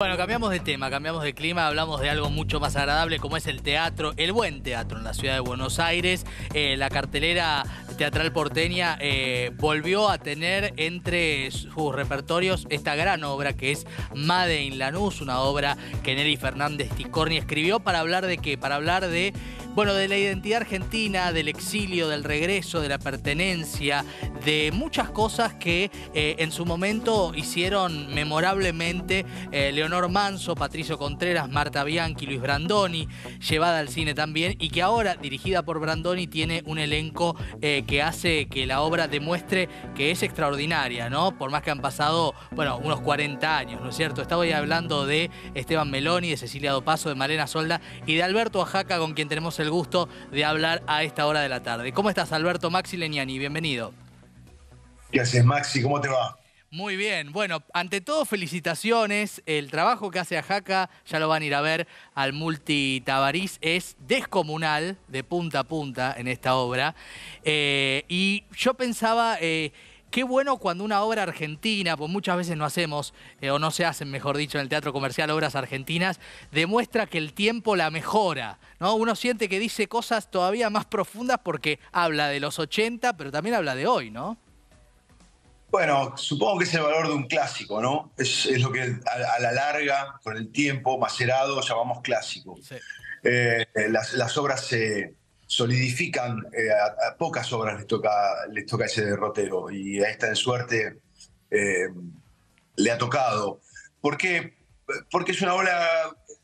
Bueno, cambiamos de tema, cambiamos de clima, hablamos de algo mucho más agradable como es el teatro, el buen teatro en la ciudad de Buenos Aires. Eh, la cartelera teatral porteña eh, volvió a tener entre sus repertorios esta gran obra que es Made in Lanús, una obra que Nelly Fernández Ticorni escribió para hablar de qué, para hablar de bueno, de la identidad argentina, del exilio, del regreso, de la pertenencia, de muchas cosas que eh, en su momento hicieron memorablemente eh, Leonor Manso, Patricio Contreras, Marta Bianchi, Luis Brandoni, llevada al cine también, y que ahora, dirigida por Brandoni, tiene un elenco eh, que hace que la obra demuestre que es extraordinaria, ¿no? Por más que han pasado, bueno, unos 40 años, ¿no es cierto? Estaba hablando de Esteban Meloni, de Cecilia Dopaso, de Malena Solda y de Alberto Ajaca, con quien tenemos el gusto de hablar a esta hora de la tarde. ¿Cómo estás, Alberto Maxi Leniani? Bienvenido. ¿Qué haces, Maxi? ¿Cómo te va? Muy bien, bueno, ante todo felicitaciones, el trabajo que hace Ajaca, ya lo van a ir a ver al Multi Tabarís, es descomunal de punta a punta en esta obra. Eh, y yo pensaba, eh, Qué bueno cuando una obra argentina, pues muchas veces no hacemos, eh, o no se hacen, mejor dicho, en el teatro comercial obras argentinas, demuestra que el tiempo la mejora. ¿no? Uno siente que dice cosas todavía más profundas porque habla de los 80, pero también habla de hoy, ¿no? Bueno, supongo que es el valor de un clásico, ¿no? Es, lo que a, la larga, con el tiempo macerado, llamamos clásico. Eh, las, las, obras se solidifican, eh, a, pocas obras les toca, les toca ese derrotero y a esta en suerte eh, le ha tocado. ¿Por qué? Porque es una obra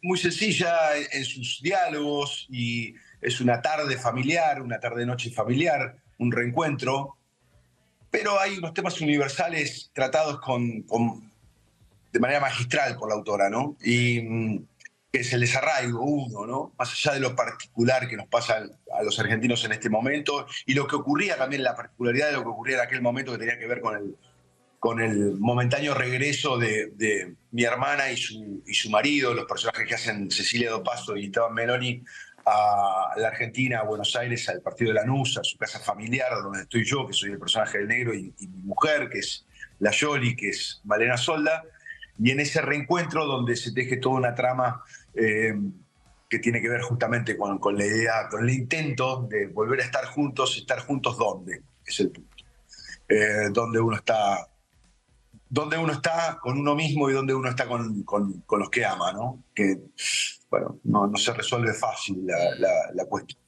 muy sencilla en sus diálogos y es una tarde familiar, una tarde-noche familiar, un reencuentro, pero hay unos temas universales tratados con, con, de manera magistral por la autora, ¿no? Mm, que es el desarraigo uno, ¿no? Más allá de lo particular que nos pasa a los argentinos en este momento y lo que ocurría también, la particularidad de lo que ocurría en aquel momento que tenía que ver con el, con el momentáneo regreso de, mi hermana y su, y su marido, los personajes que hacen Cecilia Dopaso y Esteban Meloni, a la Argentina, a Buenos Aires, al partido de Lanús, a su casa familiar, donde estoy yo, que soy el personaje del negro, y, y mi mujer, que es la Yoli, que es Malena Solda, y en ese reencuentro donde se teje toda una trama eh, que tiene que ver justamente con, con, la idea, con el intento de volver a estar juntos, estar juntos dónde, es el punto. Eh, donde uno está donde uno está con uno mismo y donde uno está con, con, con los que ama, ¿no? Que, bueno, no, no se resuelve fácil la, la, cuestión.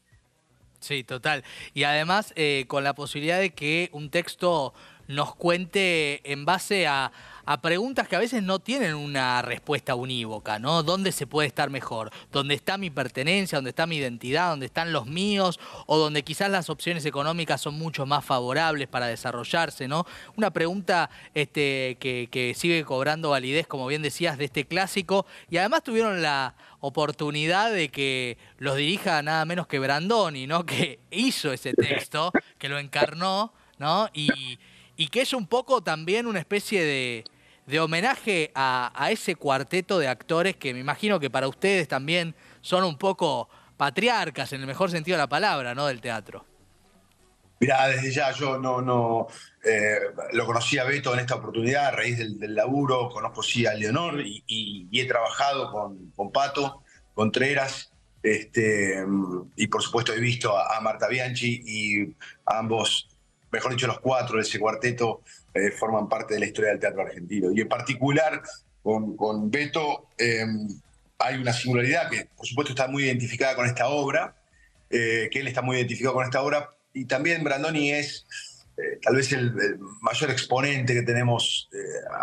Sí, total. Y además eh, con la posibilidad de que un texto nos cuente en base a, a preguntas que a veces no tienen una respuesta unívoca, ¿no? ¿Dónde se puede estar mejor? ¿Dónde está mi pertenencia? ¿Dónde está mi identidad? ¿Dónde están los míos? O donde quizás las opciones económicas son mucho más favorables para desarrollarse, ¿no? Una pregunta este, que, que sigue cobrando validez, como bien decías, de este clásico. Y además tuvieron la oportunidad de que los dirija nada menos que Brandoni, ¿no? Que hizo ese texto, que lo encarnó, ¿no? Y, y que es un poco también una especie de de homenaje a, ese cuarteto de actores que me imagino que para ustedes también son un poco patriarcas en el mejor sentido de la palabra, ¿no? Del teatro. Mirá, desde ya yo no, no eh, lo conocí a Beto en esta oportunidad a raíz del, laburo, conozco sí a Leonor y, he trabajado con, con, Pato Contreras este, y por supuesto he visto a, a Marta Bianchi y ambos mejor dicho, los cuatro de ese cuarteto eh, forman parte de la historia del teatro argentino. Y en particular, con, Beto em, hay una singularidad que, por supuesto, está muy identificada con esta obra, eh, que él está muy identificado con esta obra, y también Brandoni es eh, tal vez el, mayor exponente que tenemos,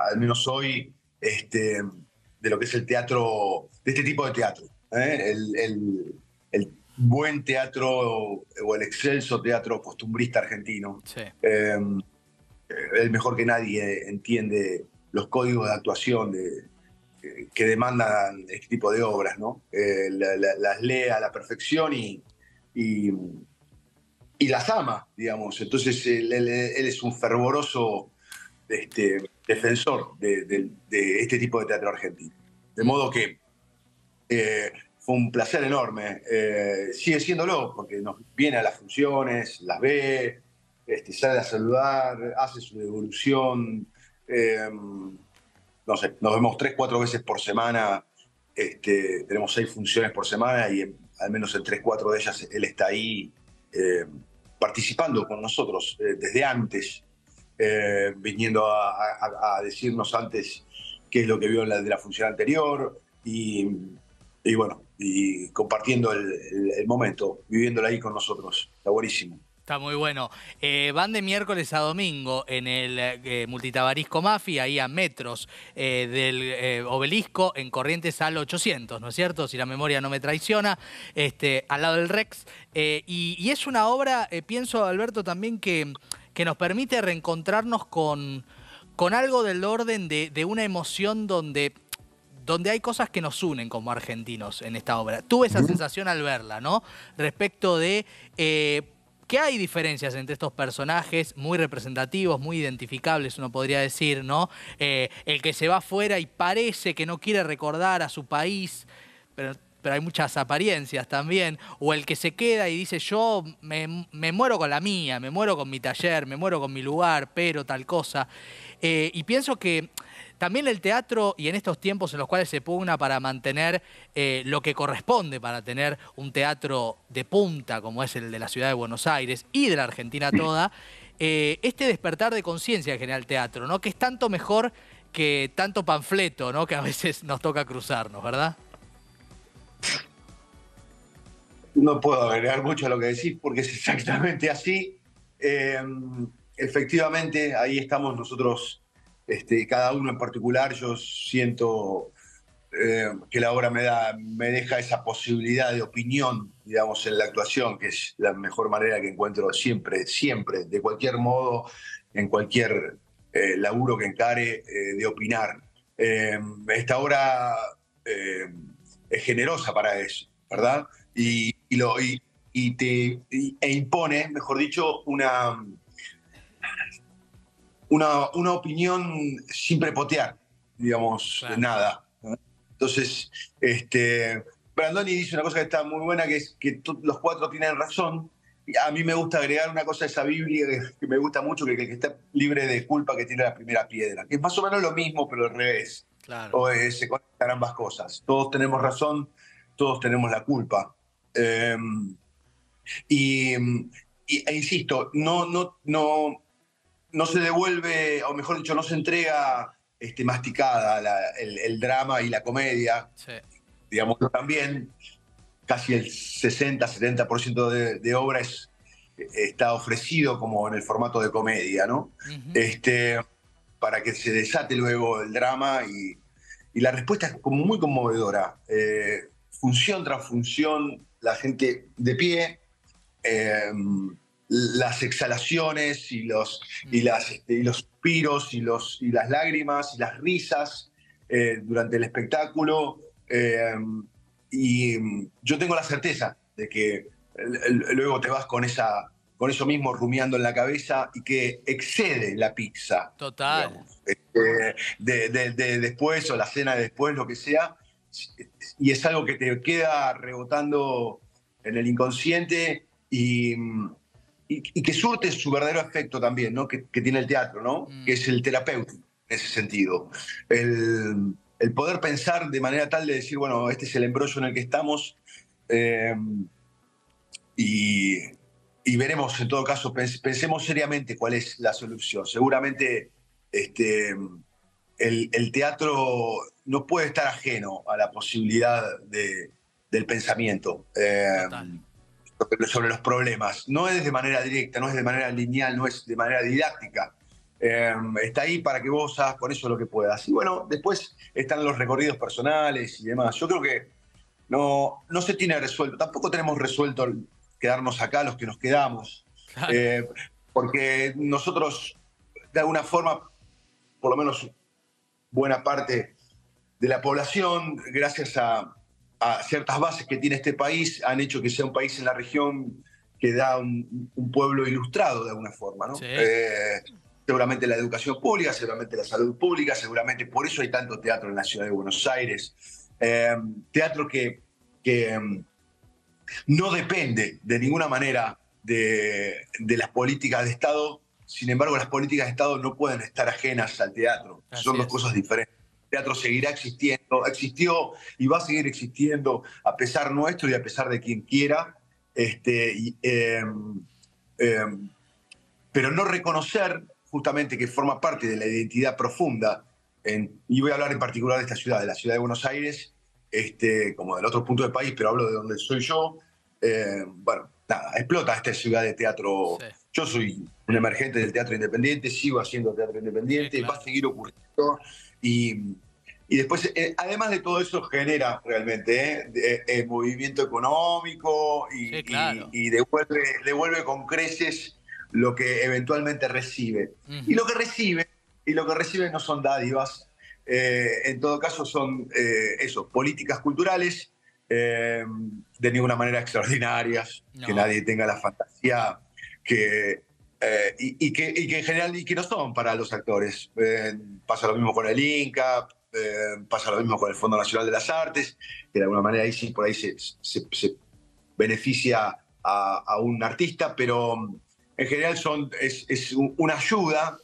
al menos hoy, este, de lo que es el teatro, de este tipo de teatro. El, el buen teatro o el excelso teatro costumbrista argentino. Em, el mejor que nadie entiende los códigos de actuación de, que demandan este tipo de obras, ¿no? Eh, las lee a la perfección y, y, las ama, digamos. Entonces él, es un fervoroso este, defensor de, este tipo de teatro argentino. De modo que eh, fue un placer enorme. Eh, sigue siéndolo, porque nos viene a las funciones, las ve, este, sale a saludar, hace su devolución. Em, no sé, nos vemos tres, cuatro veces por semana, este, tenemos seis funciones por semana y al menos en tres, cuatro de ellas él está ahí eh, participando con nosotros eh, desde antes, eh, viniendo a, decirnos antes qué es lo que vio de la función anterior y, bueno, y compartiendo el, momento, viviéndola ahí con nosotros. Está buenísimo. Está muy bueno. Eh, van de miércoles a domingo en el eh, Multitabarisco Mafi, ahí a metros eh, del obelisco, en Corrientes al 800, ¿no es cierto? Si la memoria no me traiciona, este, al lado del Rex. Y, es una obra, pienso, Alberto, también que, que nos permite reencontrarnos con, con algo del orden de, de una emoción donde donde hay cosas que nos unen como argentinos en esta obra. Tuve esa sensación al verla, ¿no? Respecto de que hay diferencias entre estos personajes muy representativos, muy identificables, uno podría decir, ¿no? Eh, el que se va afuera y parece que no quiere recordar a su país, pero, pero hay muchas apariencias también, o el que se queda y dice, yo me, muero con la mía, me muero con mi taller, me muero con mi lugar, pero tal cosa. Eh, y pienso que también el teatro, y en estos tiempos en los cuales se pugna para mantener eh, lo que corresponde para tener un teatro de punta, como es el de la ciudad de Buenos Aires y de la Argentina toda, eh, este despertar de conciencia que genera el teatro, ¿no? que es tanto mejor que tanto panfleto ¿no? que a veces nos toca cruzarnos, ¿verdad? No puedo agregar mucho a lo que decís porque es exactamente así. Eh, efectivamente, ahí estamos nosotros este, cada uno en particular, yo siento eh, que la obra me, da, me deja esa posibilidad de opinión, digamos, en la actuación, que es la mejor manera que encuentro siempre, siempre, de cualquier modo, en cualquier eh, laburo que encare, eh, de opinar. esta obra es generosa para eso, ¿verdad? Y, te, e impone, mejor dicho, una una, una opinión sin prepotear, digamos, nada. Entonces, este, Brandoni dice una cosa que está muy buena, que es que los cuatro tienen razón. A mí me gusta agregar una cosa a esa Biblia que, me gusta mucho, que, que, está libre de culpa que tiene la primera piedra, que es más o menos lo mismo, pero al revés. O se conectan ambas cosas. Todos tenemos razón, todos tenemos la culpa. Em, y, e insisto, no, no, no, no se devuelve, o mejor dicho, no se entrega este, masticada el, drama y la comedia. Digamos, también casi el 60-70% de, de obra está ofrecido como en el formato de comedia, ¿no? este, para que se desate luego el drama y, la respuesta es como muy conmovedora. Eh, función tras función, la gente de pie. Eh, las exhalaciones y los, y mm. las, este, y los suspiros y, los, y las lágrimas y las risas eh, durante el espectáculo. Eh, y mm, yo tengo la certeza de que luego te vas con, esa, con eso mismo rumiando en la cabeza y que excede la pizza. Total. Este, de, de, después o la cena de después, lo que sea. Y es algo que te queda rebotando en el inconsciente y, y, que surte su verdadero efecto también, ¿no? Que, tiene el teatro, ¿no? Mm. Que es el terapéutico en ese sentido. El, poder pensar de manera tal de decir, bueno, este es el embrollo en el que estamos eh, y, veremos, en todo caso, pensemos seriamente cuál es la solución. Seguramente este, el, teatro no puede estar ajeno a la posibilidad del pensamiento. Eh, sobre los problemas. No es de manera directa, no es de manera lineal, no es de manera didáctica. Em, está ahí para que vos hagas con eso lo que puedas. Y bueno, después están los recorridos personales y demás. Yo creo que no, no se tiene resuelto, tampoco tenemos resuelto quedarnos acá los que nos quedamos. Eh, porque nosotros, de alguna forma, por lo menos buena parte de la población, gracias a, ciertas bases que tiene este país han hecho que sea un país en la región que da un, pueblo ilustrado de alguna forma, ¿no? Eh, seguramente la educación pública, seguramente la salud pública, seguramente por eso hay tanto teatro en la ciudad de Buenos Aires. Eh, teatro que, que mm, no depende de ninguna manera de, las políticas de Estado, sin embargo las políticas de Estado no pueden estar ajenas al teatro, son dos cosas diferentes. Teatro seguirá existiendo, existió y va a seguir existiendo a pesar nuestro y a pesar de quien quiera. Este, em, em, pero no reconocer justamente que forma parte de la identidad profunda, y voy a hablar en particular de esta ciudad, de la ciudad de Buenos Aires, este, como del otro punto del país, pero hablo de donde soy yo. Eh, bueno, nada, explota esta ciudad de teatro. Yo soy un emergente del teatro independiente, sigo haciendo teatro independiente, va a seguir ocurriendo. Y, y después, eh, además de todo eso, genera realmente eh, movimiento económico y, y, devuelve, devuelve con creces lo que eventualmente recibe. Y lo que recibe, y lo que recibe no son dádivas, eh, en todo caso son eh, eso, políticas culturales eh, de ninguna manera extraordinarias, que nadie tenga la fantasía que, y, que, y, que, en general y que no son para los actores. pasa lo mismo con el Inca, pasa lo mismo con el Fondo Nacional de las Artes, que de alguna manera ahí sí por ahí se, beneficia a, un artista, pero en general son, es una ayuda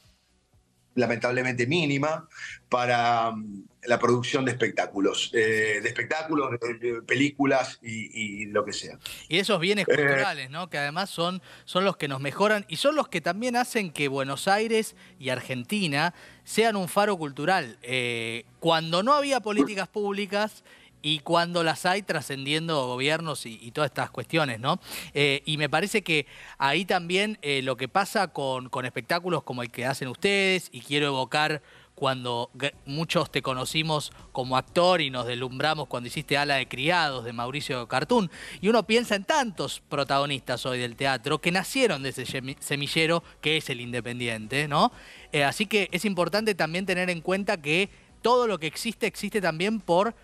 lamentablemente mínima para mm, la producción de espectáculos, eh, de espectáculos, de, películas y, lo que sea. Y esos bienes eh, culturales, ¿no? Que además son, son los que nos mejoran y son los que también hacen que Buenos Aires y Argentina sean un faro cultural. Eh, cuando no había políticas públicas y cuando las hay trascendiendo gobiernos y, todas estas cuestiones, ¿no? Eh, y me parece que ahí también eh, lo que pasa con, con, espectáculos como el que hacen ustedes, y quiero evocar cuando muchos te conocimos como actor y nos deslumbramos cuando hiciste Ala de Criados de Mauricio Cartún, y uno piensa en tantos protagonistas hoy del teatro que nacieron de ese semillero que es el independiente, ¿no? Eh, así que es importante también tener en cuenta que todo lo que existe existe también por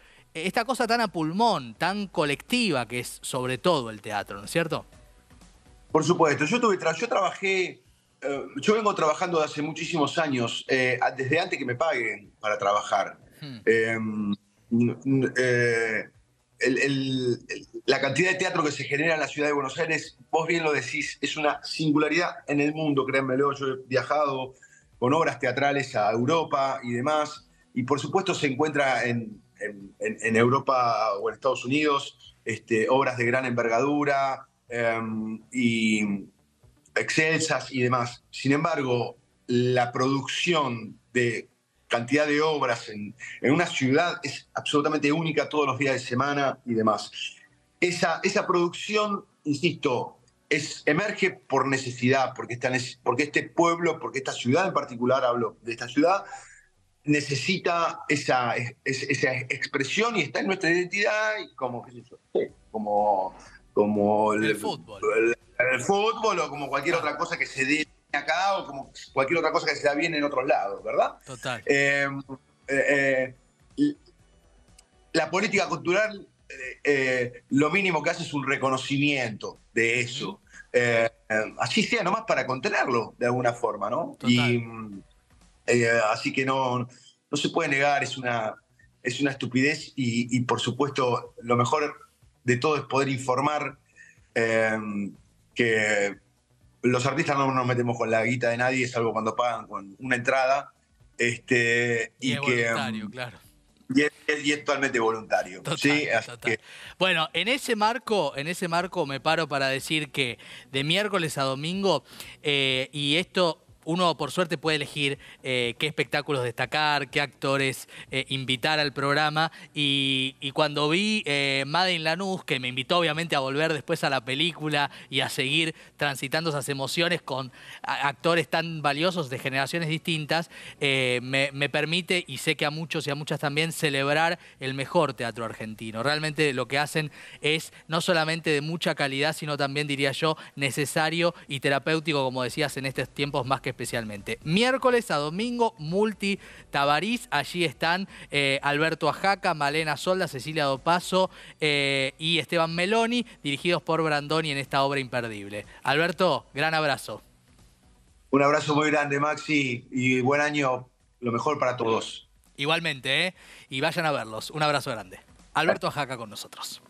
esta cosa tan a pulmón, tan colectiva que es sobre todo el teatro, ¿no es cierto? Por supuesto, yo, tuve yo trabajé, eh, yo vengo trabajando hace muchísimos años, eh, desde antes que me paguen para trabajar. Hmm. Em, eh, la cantidad de teatro que se genera en la ciudad de Buenos Aires, vos bien lo decís, es una singularidad en el mundo, créanmelo, yo he viajado con obras teatrales a Europa y demás, y por supuesto se encuentra en, en, Europa o en Estados Unidos, este, obras de gran envergadura em, y excelsas y demás. Sin embargo, la producción de cantidad de obras en, una ciudad es absolutamente única todos los días de semana y demás. Esa, esa producción, insisto, es, emerge por necesidad, porque, porque este pueblo, porque esta ciudad en particular, hablo de esta ciudad, necesita esa, esa, expresión y está en nuestra identidad como, como, como el, fútbol. El, fútbol o como cualquier otra cosa que se dé acá o como cualquier otra cosa que se da bien en otros lados, ¿verdad? Total. Em, eh, eh, la política cultural eh, lo mínimo que hace es un reconocimiento de eso. así sea, nomás para contenerlo de alguna forma, ¿no? Y, eh, así que no, no se puede negar, es una, es una estupidez y, por supuesto lo mejor de todo es poder informar eh, que los artistas no nos metemos con la guita de nadie, salvo cuando pagan con una entrada. Este, y, es que, voluntario, claro. Y es, totalmente voluntario. ¿sí? Bueno, en ese marco, en ese marco me paro para decir que de miércoles a domingo, eh, y esto uno por suerte puede elegir eh, qué espectáculos destacar, qué actores eh, invitar al programa. Y, cuando vi eh, Lanús, que me invitó obviamente a volver después a la película y a seguir transitando esas emociones con actores tan valiosos de generaciones distintas, me, me, permite, y sé que a muchos y a muchas también, celebrar el mejor teatro argentino. Realmente lo que hacen es no solamente de mucha calidad, sino también, diría yo, necesario y terapéutico, como decías, en estos tiempos más que especialmente. Miércoles a domingo, Multi Tabariz, allí están eh, Alberto Ajaca, Malena Solda, Cecilia Dopaso eh, y Esteban Meloni, dirigidos por Brandoni en esta obra imperdible. Alberto, gran abrazo. Un abrazo muy grande, Maxi, y buen año, lo mejor para todos. Igualmente, ¿eh? y vayan a verlos. Un abrazo grande. Alberto Ajaca con nosotros.